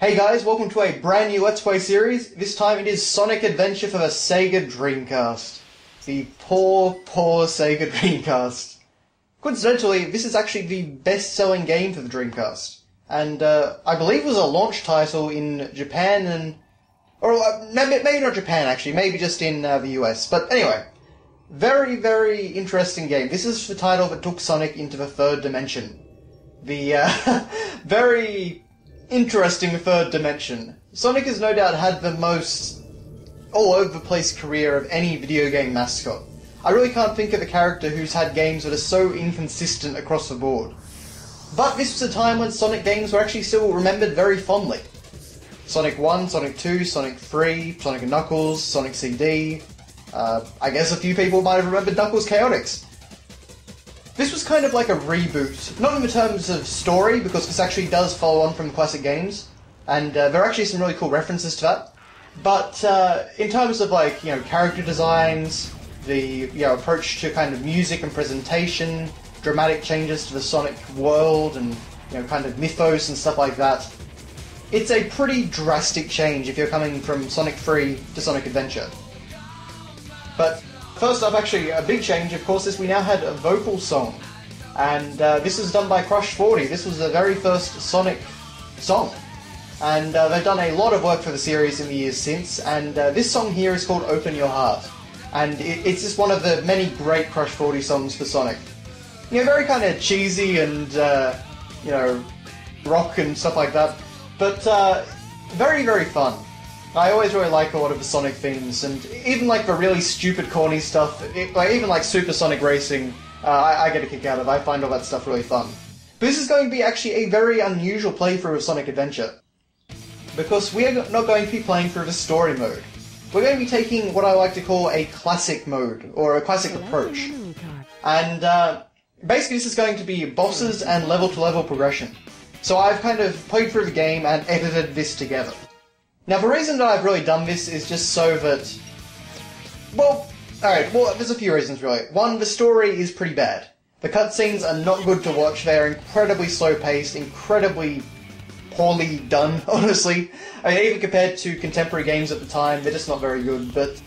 Hey guys, welcome to a brand new Let's Play series. This time it is Sonic Adventure for the Sega Dreamcast. The poor, poor Sega Dreamcast. Coincidentally, this is actually the best-selling game for the Dreamcast. And uh, I believe it was a launch title in Japan and... Or uh, maybe, not Japan, actually. Maybe just in uh, the US. But anyway, very, very interesting game. This is the title that took Sonic into the third dimension. The uh, very interesting third dimension. Sonic has no doubt had the most all over the place career of any video game mascot. I really can't think of a character who's had games that are so inconsistent across the board. But this was a time when Sonic games were actually still remembered very fondly. Sonic 1, Sonic 2, Sonic 3, Sonic Knuckles, Sonic CD. Uh, I guess a few people might have remembered Knuckles Chaotix. This was kind of like a reboot, not in the terms of story, because this actually does follow on from classic games, and uh, there are actually some really cool references to that. But uh, in terms of like you know character designs, the you know approach to kind of music and presentation, dramatic changes to the Sonic world, and you know kind of mythos and stuff like that, it's a pretty drastic change if you're coming from Sonic 3 to Sonic Adventure. But First up, actually, a big change, of course, is we now had a vocal song. And uh, this was done by Crush 40. This was the very first Sonic song. And uh, they've done a lot of work for the series in the years since. And uh, this song here is called Open Your Heart. And it, it's just one of the many great Crush 40 songs for Sonic. You know, very kind of cheesy and, uh, you know, rock and stuff like that. But uh, very, very fun. I always really like a lot of the Sonic themes, and even like the really stupid, corny stuff, it, like even like Supersonic Racing, uh, I, I, get a kick out of. I find all that stuff really fun. This is going to be actually a very unusual playthrough of Sonic Adventure, because we are not going to be playing through the story mode. We're going to be taking what I like to call a classic mode, or a classic approach. And uh, basically this is going to be bosses and level-to-level progression. So I've kind of played through the game and edited this together. Now, the reason that I've really done this is just so that. Well, alright, well, there's a few reasons really. One, the story is pretty bad. The cutscenes are not good to watch, they're incredibly slow paced, incredibly poorly done, honestly. I mean, even compared to contemporary games at the time, they're just not very good, but.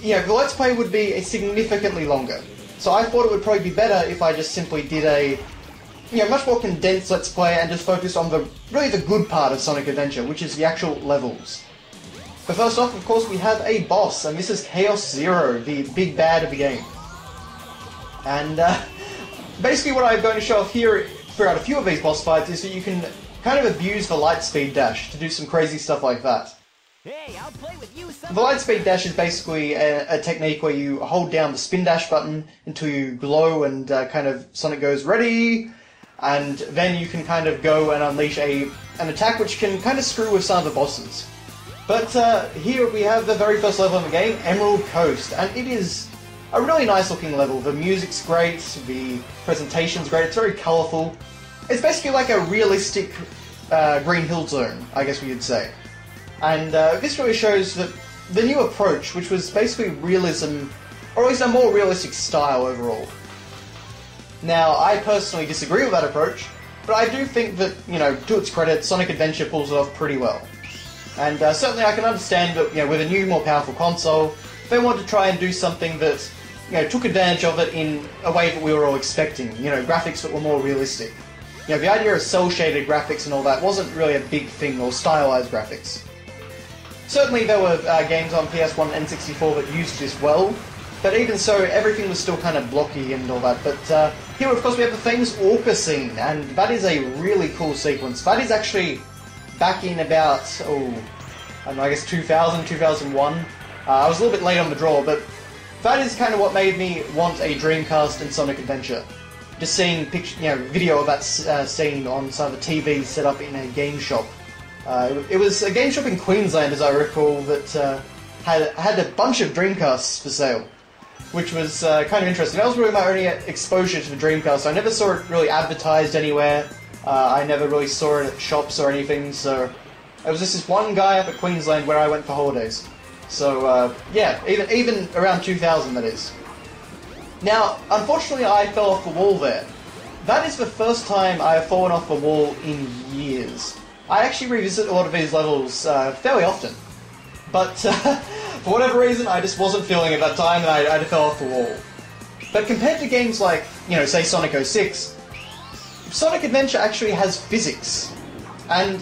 You know, the Let's Play would be significantly longer. So I thought it would probably be better if I just simply did a you know, much more condensed Let's Play and just focus on the really the good part of Sonic Adventure, which is the actual levels. But first off, of course, we have a boss, and this is Chaos Zero, the big bad of the game. And uh, basically what I'm going to show off here throughout a few of these boss fights is that you can kind of abuse the light speed dash to do some crazy stuff like that. Hey, I'll play with you the light speed dash is basically a, a, technique where you hold down the spin dash button until you glow and uh, kind of Sonic goes ready, and then you can kind of go and unleash a an attack which can kind of screw with some of the bosses. But uh, here we have the very first level in the game, Emerald Coast, and it is a really nice looking level. The music's great, the presentation's great, it's very colourful. It's basically like a realistic uh, Green Hill Zone, I guess we could say. And uh, this really shows that the new approach, which was basically realism, or at least a more realistic style overall, now, I personally disagree with that approach, but I do think that, you know, to its credit, Sonic Adventure pulls it off pretty well. And uh, certainly I can understand that, you know, with a new, more powerful console, they want to try and do something that, you know, took advantage of it in a way that we were all expecting. You know, graphics that were more realistic. You know, the idea of cel-shaded graphics and all that wasn't really a big thing, or stylized graphics. Certainly there were uh, games on PS1 and N64 that used this well, but even so, everything was still kind of blocky and all that. But uh, here, of course, we have the famous Orca scene, and that is a really cool sequence. That is actually back in about, oh, I, know, I guess 2000, 2001. Uh, I was a little bit late on the draw, but that is kind of what made me want a Dreamcast and Sonic Adventure. Just seeing picture, you know, video of that uh, scene on some of the TVs set up in a game shop. Uh, it was a game shop in Queensland, as I recall, that uh, had had a bunch of Dreamcasts for sale which was uh, kind of interesting. That was really my only exposure to the Dreamcast. I never saw it really advertised anywhere. Uh, I never really saw it at shops or anything. So it was just this one guy up at Queensland where I went for holidays. So uh, yeah, even even around 2000, that is. Now, unfortunately, I fell off the wall there. That is the first time I have fallen off the wall in years. I actually revisit a lot of these levels uh, fairly often. But uh, for whatever reason, I just wasn't feeling it that time and I, I fell off the wall. But compared to games like, you know, say Sonic 06, Sonic Adventure actually has physics. And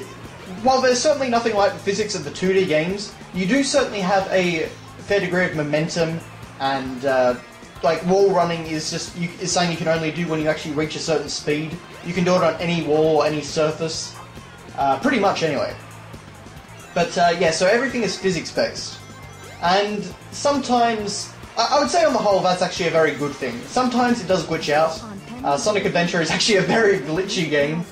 while there's certainly nothing like the physics of the 2D games, you do certainly have a fair degree of momentum and uh, like wall running is just you, is something you can only do when you actually reach a certain speed. You can do it on any wall or any surface, uh, pretty much anyway. But uh, yeah, so everything is physics based, and sometimes I, I would say on the whole that's actually a very good thing. Sometimes it does glitch out. Uh, Sonic Adventure is actually a very glitchy game,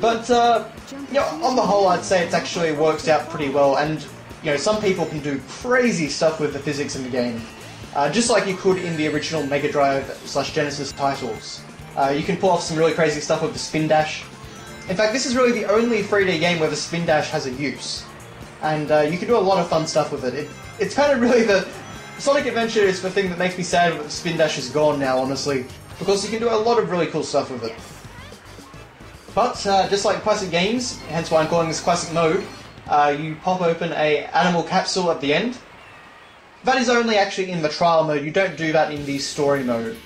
but uh, you know, on the whole, I'd say it actually works out pretty well. And you know, some people can do crazy stuff with the physics in the game. Uh, just like you could in the original Mega Drive slash Genesis titles. Uh, you can pull off some really crazy stuff with the spin dash. In fact, this is really the only 3D game where the spin dash has a use. And uh, you can do a lot of fun stuff with it. it. It's kind of really the... Sonic Adventure is the thing that makes me sad that spin dash is gone now, honestly. Because you can do a lot of really cool stuff with it. But, uh, just like classic games, hence why I'm calling this classic mode, uh, you pop open a animal capsule at the end, that is only actually in the trial mode, you don't do that in the story mode.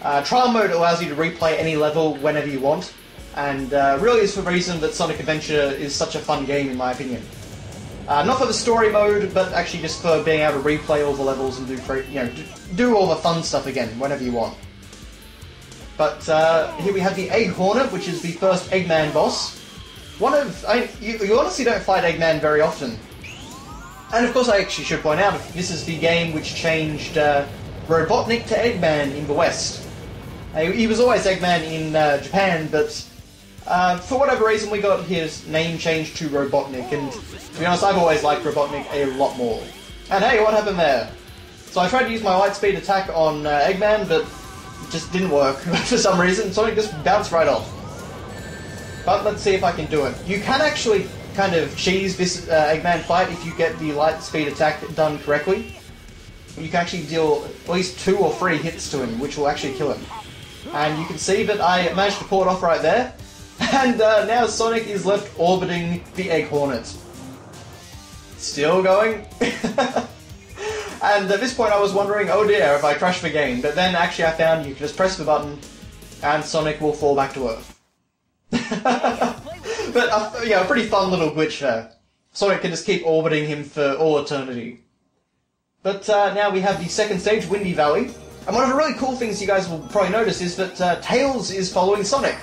Uh, trial mode allows you to replay any level whenever you want, and uh, really is the reason that Sonic Adventure is such a fun game in my opinion. Uh, not for the story mode, but actually just for being able to replay all the levels and do you know do all the fun stuff again whenever you want. But uh, here we have the Egg Hornet, which is the first Eggman boss. One of I, you, you honestly don't fight Eggman very often. And of course, I actually should point out, this is the game which changed uh, Robotnik to Eggman in the West. Uh, he was always Eggman in uh, Japan, but uh, for whatever reason, we got his name changed to Robotnik, and to be honest, I've always liked Robotnik a lot more. And hey, what happened there? So I tried to use my light speed attack on uh, Eggman, but it just didn't work for some reason. Sonic just bounced right off. But let's see if I can do it. You can actually kind of cheese this uh, Eggman fight if you get the light speed attack done correctly. You can actually deal at least two or three hits to him, which will actually kill him. And you can see that I managed to pull it off right there. And uh, now Sonic is left orbiting the Egg Hornet. Still going. and at this point I was wondering, oh dear, if I crash the game. But then actually I found you can just press the button and Sonic will fall back to Earth. but uh, yeah, a pretty fun little glitch there. Sonic can just keep orbiting him for all eternity. But uh, now we have the second stage, Windy Valley. And one of the really cool things you guys will probably notice is that uh, Tails is following Sonic.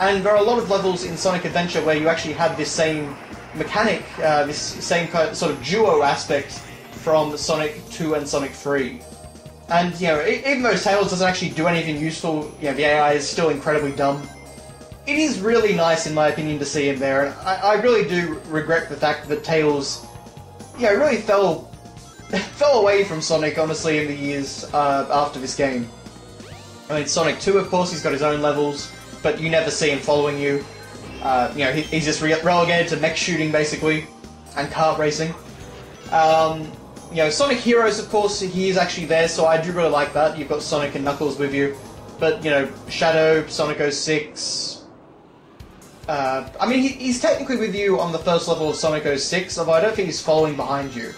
And there are a lot of levels in Sonic Adventure where you actually have this same mechanic, uh, this same kind of, sort of duo aspect from Sonic 2 and Sonic 3. And, you know, even though Tails doesn't actually do anything useful, you know, the AI is still incredibly dumb it is really nice, in my opinion, to see him there, and I, I really do regret the fact that Tails, yeah, really fell fell away from Sonic, honestly, in the years uh, after this game. I mean, Sonic 2, of course, he's got his own levels, but you never see him following you. Uh, you know, he, he's just re relegated to mech shooting, basically, and kart racing. Um, you know, Sonic Heroes, of course, he is actually there, so I do really like that. You've got Sonic and Knuckles with you. But, you know, Shadow, Sonic 06, uh, I mean, he, he's technically with you on the first level of Sonic 06, although I don't think he's following behind you.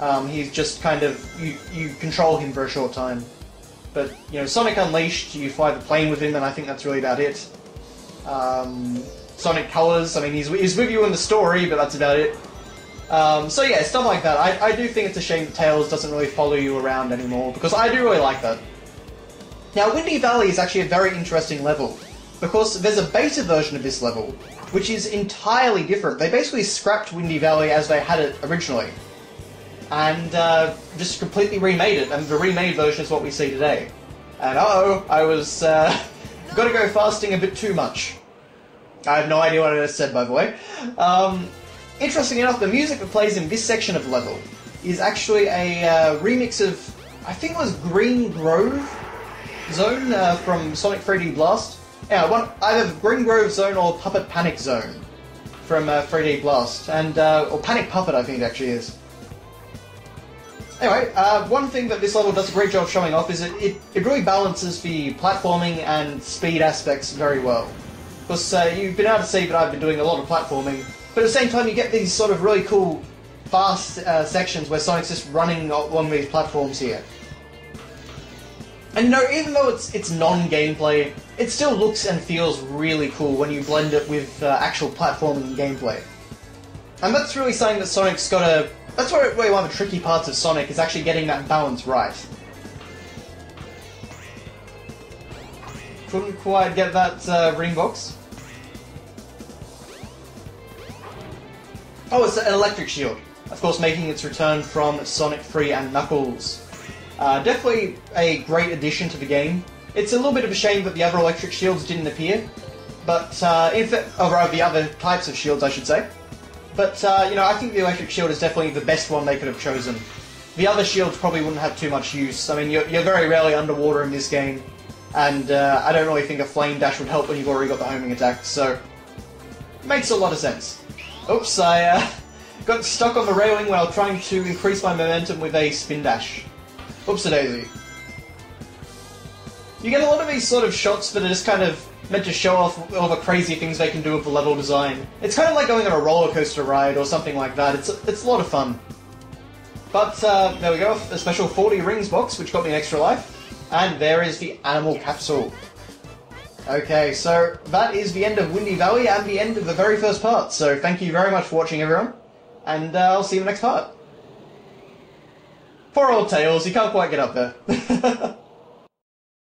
Um, he's just kind of you you control him for a short time. But you know, Sonic Unleashed, you fly the plane with him, and I think that's really about it. Um, Sonic Colors, I mean, he's he's with you in the story, but that's about it. Um, so yeah, stuff like that. I, I do think it's a shame that Tails doesn't really follow you around anymore because I do really like that. Now, Windy Valley is actually a very interesting level because there's a beta version of this level, which is entirely different. They basically scrapped Windy Valley as they had it originally, and uh, just completely remade it, and the remade version is what we see today. And uh oh, I was uh, got to go fasting a bit too much. I have no idea what I just said, by the way. Um, interesting enough, the music that plays in this section of level is actually a uh, remix of, I think it was Green Grove Zone uh, from Sonic 3D Blast. Yeah, one, either Green Grove Zone or Puppet Panic Zone from uh, 3D Blast, and uh, or Panic Puppet, I think it actually is. Anyway, uh, one thing that this level does a great job showing off is it, it, it really balances the platforming and speed aspects very well. Because uh, you've been able to see that I've been doing a lot of platforming, but at the same time, you get these sort of really cool, fast uh, sections where Sonic's just running along these platforms here. And you know, even though it's it's non-gameplay, it still looks and feels really cool when you blend it with uh, actual platforming gameplay. And that's really something that Sonic's got to. That's really one of the tricky parts of Sonic is actually getting that balance right. Couldn't quite get that uh, ring box. Oh, it's an electric shield. Of course, making its return from Sonic 3 and Knuckles. Uh, definitely a great addition to the game. It's a little bit of a shame that the other electric shields didn't appear, but uh, in or the other types of shields, I should say. But uh, you know, I think the electric shield is definitely the best one they could have chosen. The other shields probably wouldn't have too much use. I mean, you're, you're very rarely underwater in this game, and uh, I don't really think a flame dash would help when you've already got the homing attack. So, makes a lot of sense. Oops, I uh, got stuck on the railing while trying to increase my momentum with a spin dash. Oops a daisy. You get a lot of these sort of shots that are just kind of meant to show off all the crazy things they can do with the level design. It's kind of like going on a roller coaster ride or something like that. It's it's a lot of fun. But uh, there we go, a special 40 rings box, which got me an extra life. And there is the animal capsule. Okay, so that is the end of Windy Valley and the end of the very first part. So thank you very much for watching, everyone. And uh, I'll see you in the next part. Poor old Tails, he can't quite get up there.